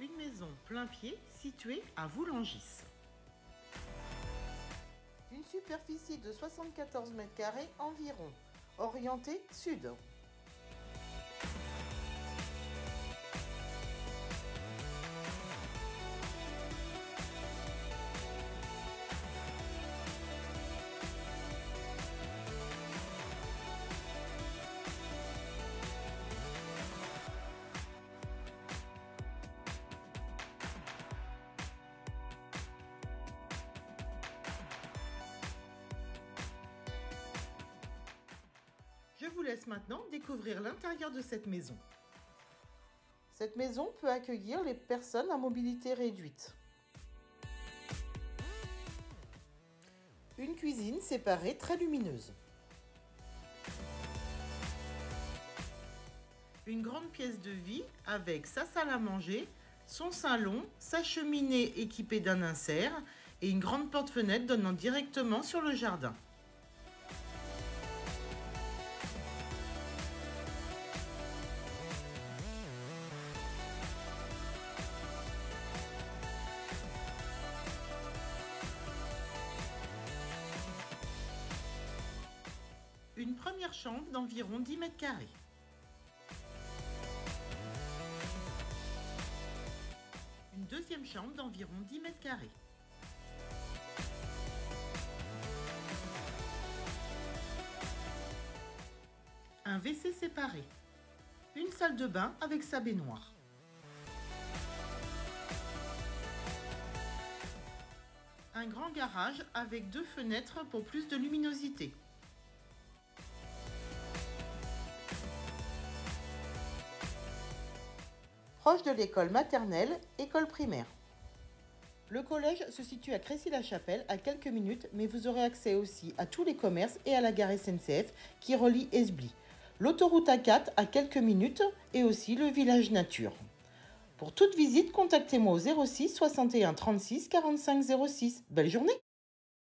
une maison plein pied située à Voulangis. Une superficie de 74 mètres carrés environ, orientée sud. Laisse maintenant découvrir l'intérieur de cette maison. Cette maison peut accueillir les personnes à mobilité réduite. Une cuisine séparée très lumineuse. Une grande pièce de vie avec sa salle à manger, son salon, sa cheminée équipée d'un insert et une grande porte-fenêtre donnant directement sur le jardin. Une première chambre d'environ 10 mètres carrés. Une deuxième chambre d'environ 10 mètres carrés. Un WC séparé. Une salle de bain avec sa baignoire. Un grand garage avec deux fenêtres pour plus de luminosité. Proche de l'école maternelle, école primaire. Le collège se situe à Crécy-la-Chapelle, à quelques minutes, mais vous aurez accès aussi à tous les commerces et à la gare SNCF qui relie Esbly. L'autoroute A4 à quelques minutes et aussi le village nature. Pour toute visite, contactez-moi au 06 61 36 45 06. Belle journée